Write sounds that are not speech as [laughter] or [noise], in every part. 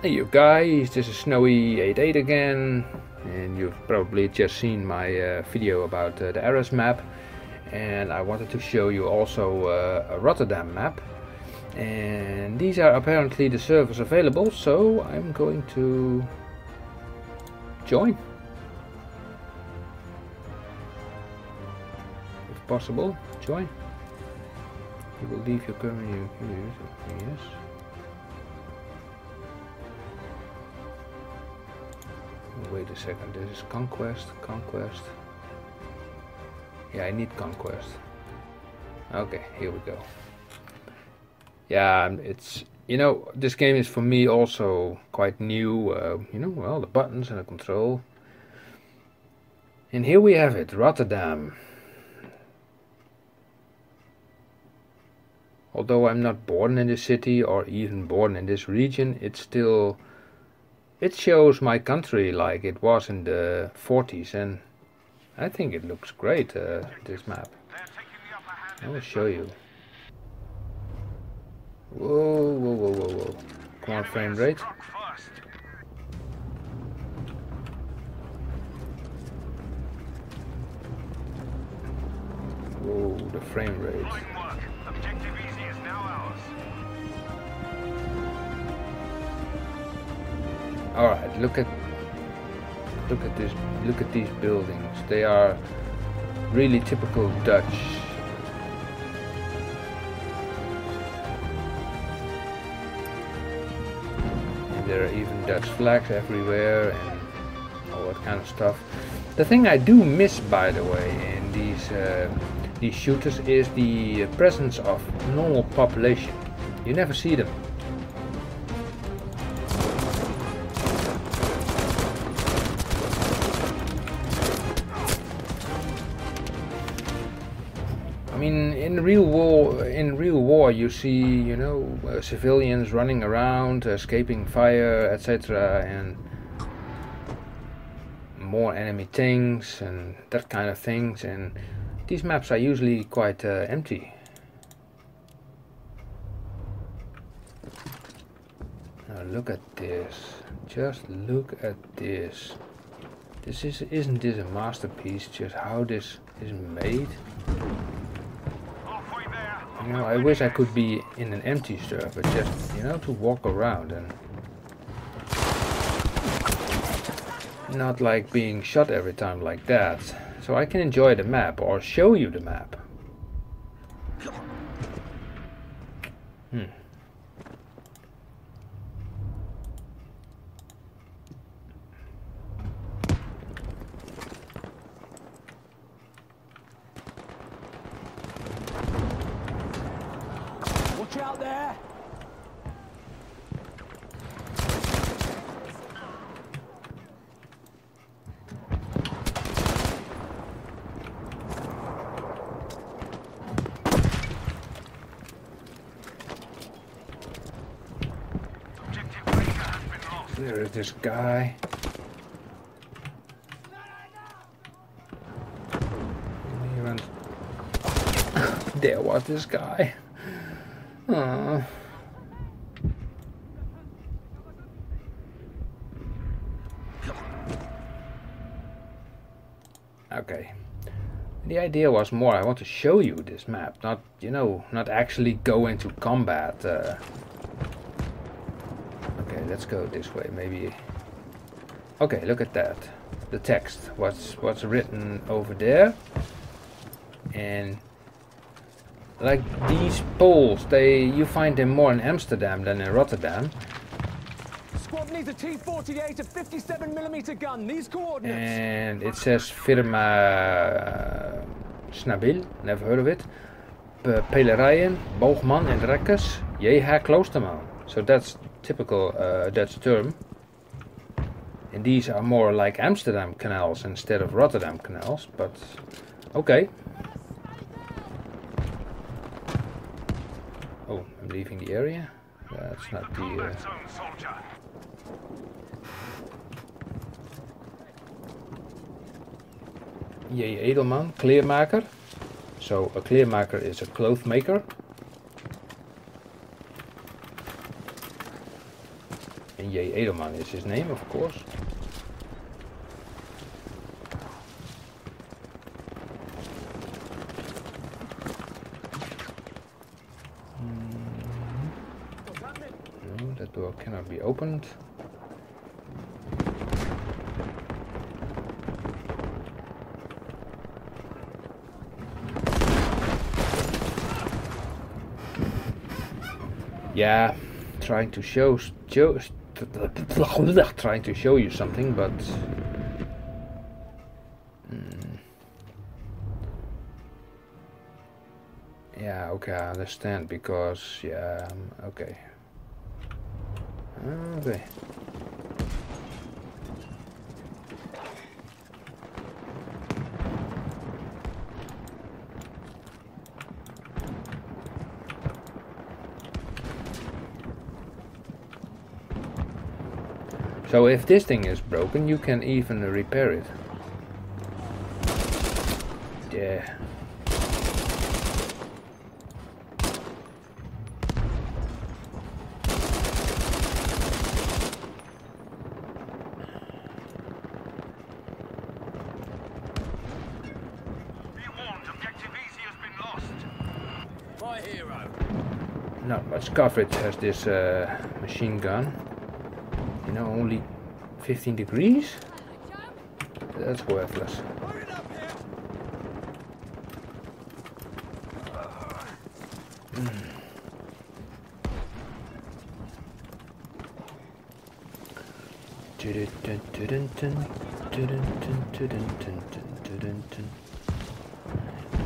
Hey you guys, this is Snowwie88 again and you've probably just seen my uh, video about uh, the Arras map and I wanted to show you also uh, a Rotterdam map and these are apparently the servers available so I'm going to join if possible join. You will leave your current yes wait a second. This is conquest conquest. Yeah I need conquest. Okay here we go. Yeah it's you know this game is for me also quite new uh, you know well the buttons and the control. And here we have it Rotterdam. Although I'm not born in this city or even born in this region it's still it shows my country like it was in the 40s and I think it looks great, uh, this map. I will show you. Whoa, whoa, whoa, whoa, whoa. Come on, frame rate. Whoa, the frame rate. All right look at look at this look at these buildings. They are really typical Dutch. And there are even Dutch flags everywhere and all that kind of stuff. The thing I do miss by the way in these uh, these shooters is the presence of normal population. You never see them you see, you know, uh, civilians running around, escaping fire, etc., and more enemy tanks and that kind of things. And these maps are usually quite uh, empty. Now look at this. Just look at this. This is isn't this a masterpiece? Just how this is made. You know, I wish I could be in an empty server, just, you know, to walk around and... Not like being shot every time like that. So I can enjoy the map, or show you the map. Hmm. Watch out there! There is this guy. Even [laughs] there was this guy. Aww. Okay. The idea was more I want to show you this map, not, you know, not actually go into combat. Uh. Okay, let's go this way, maybe. Okay, look at that. The text, what's what's written over there. And like these poles, they you find them more in Amsterdam than in Rotterdam. Squad needs a T-48, a 57mm gun. These coordinates. And it says Firma uh, Snabil, never heard of it. Pelerijen, Boogman en Rekkers, JH Kloosterman. So that's typical uh, Dutch term. And these are more like Amsterdam canals instead of Rotterdam canals, but okay. I'm leaving the area. That's not the. Uh... J. Edelman, kleermaker. So a clear kleermaker is a cloth maker. And. J. Edelman is his name, of course. Cannot be opened. Yeah, trying to show, show [laughs] trying to show you something, but mm. yeah, okay, I understand because yeah, um, So if this thing is broken, you can even repair it. Yeah. My hero. Not much coverage has this uh, machine gun. You know, only 15 degrees? That's worthless.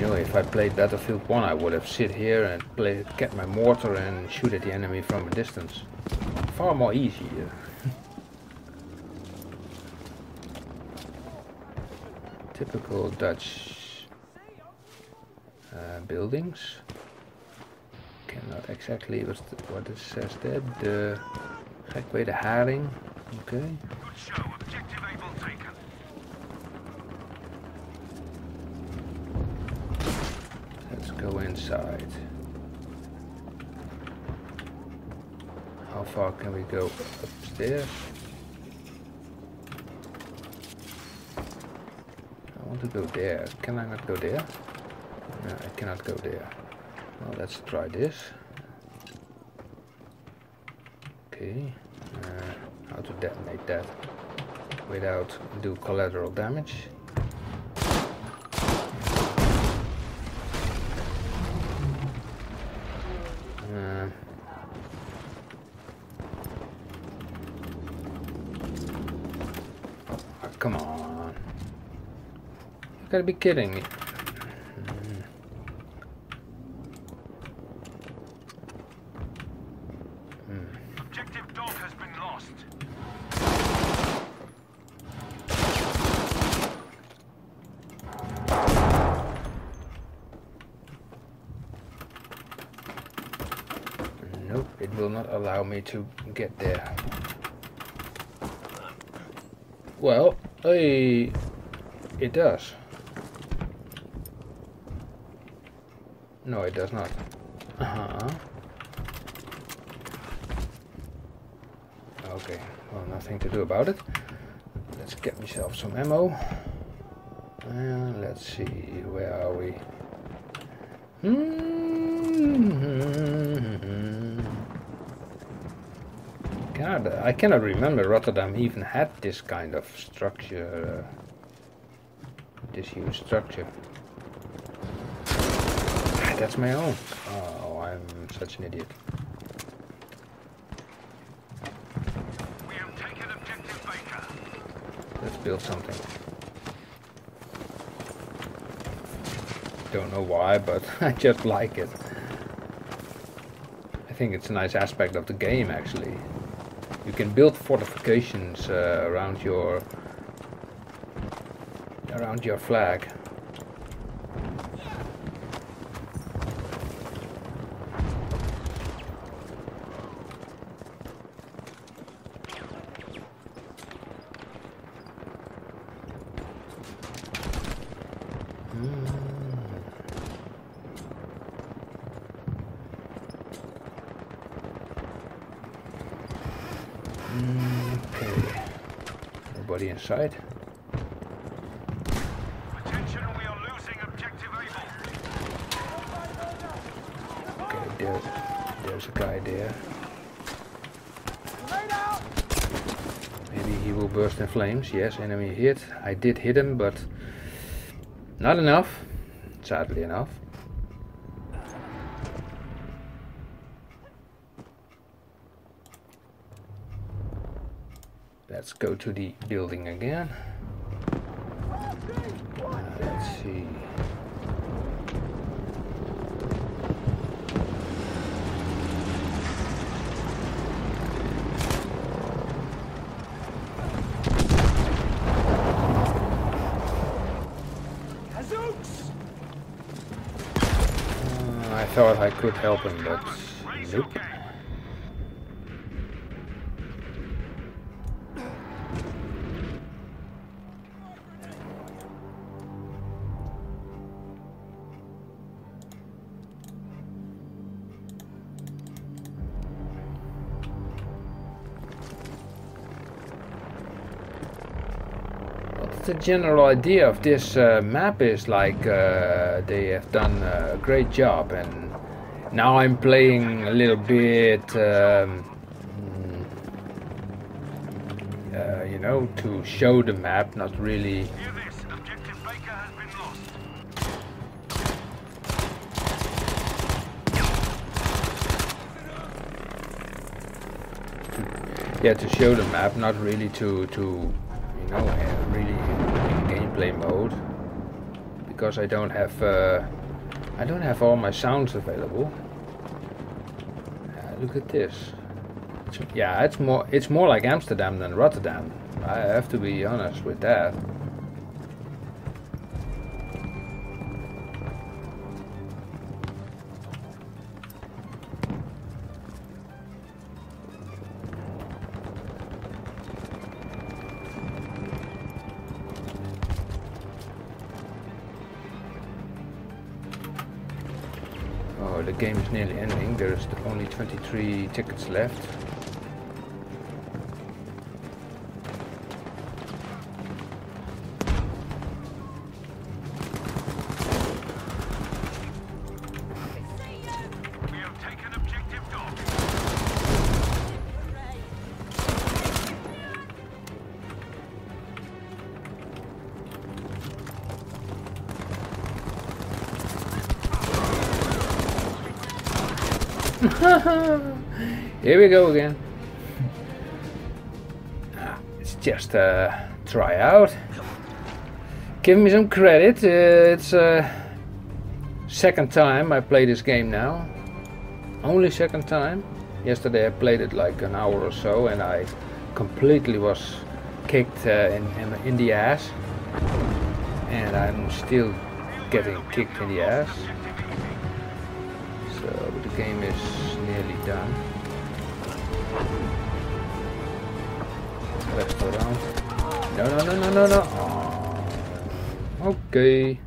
You know, if I played Battlefield 1, I would have sit here and play, get my mortar and shoot at the enemy from a distance. Far more easier. [laughs] Typical Dutch uh, buildings. Cannot exactly what, what it says there. The Gekwe de Haring. Okay. Good show. Objective able taken. Let's go inside. How far can we go upstairs? I want to go there. Can I not go there? No, I cannot go there. Well, let's try this. Okay. Uh, how to detonate that without do collateral damage. Uh, oh, come on. You gotta be kidding me. Objective dog has been lost. Nope, it will not allow me to get there. Well, I, it does. No, it does not. Uh-huh. Okay, well, nothing to do about it. Let's get myself some ammo. And let's see, where are we? Hmm. God, I cannot remember Rotterdam even had this kind of structure. Uh, this huge structure. That's my own. Oh, I'm such an idiot. We have taken objective Baker. Let's build something. Don't know why, but [laughs] I just like it. I think it's a nice aspect of the game, actually. You can build fortifications uh, around your around your flag. Nobody inside. Attention, we are losing objective Able. Okay, there, there's a guy there. Maybe he will burst in flames. Yes, enemy hit. I did hit him, but not enough. Sadly enough. Let's go to the building again. Uh, let's see. Uh, I thought I could help him, but nope. The general idea of this uh, map is like uh, they have done a great job and now I'm playing a little bit um, mm, uh, you know to show the map not really Hear this. Objective Baker has been lost. yeah to show the map not really to to you know uh, really in gameplay mode. Because I don't have uh, I don't have all my sounds available. Uh, look at this. It's- yeah it's more it's more like Amsterdam than Rotterdam. I have to be honest with that game is nearly ending. There's only 23 tickets left. [laughs] Here we go again. Ah, It's just a tryout. Give me some credit. Uh, it's uh, second time I play this game now. Only second time. Yesterday I played it like an hour or so, and I completely was kicked uh, in, in in the ass. And I'm still getting kicked in the ass. So the game is done. Restaurant. No, no, no, no, no, no. Oh. Okay.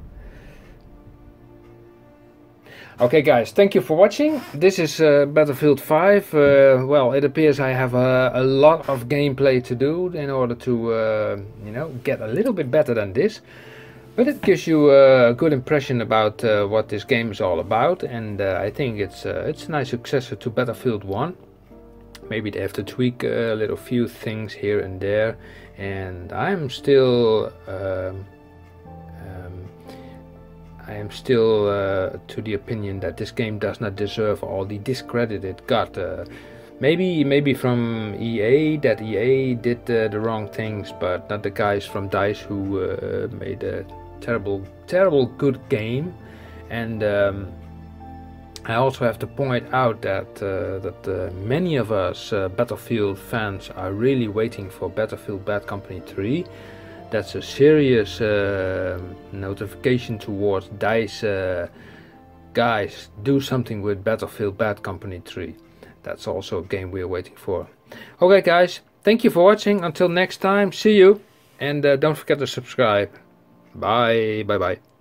Okay, guys, thank you for watching. This is uh, Battlefield 5. Uh, well, it appears I have a, a lot of gameplay to do in order to, uh, you know, get a little bit better than this. But it gives you a good impression about uh, what this game is all about, and uh, I think it's uh, it's a nice successor to Battlefield 1. Maybe they have to tweak a little few things here and there, and I'm still um, um, I am still uh, to the opinion that this game does not deserve all the discredit it got. Uh, maybe maybe from EA that EA did uh, the wrong things, but not the guys from Dice who uh, made a terrible terrible good game. And um, I also have to point out that uh, that uh, many of us uh, Battlefield fans are really waiting for Battlefield Bad Company 3. That's a serious uh, notification towards Dice uh, guys. Do something with Battlefield Bad Company 3. That's also a game we're waiting for. Okay, guys, thank you for watching. Until next time, see you, and uh, don't forget to subscribe. Bye, bye, bye.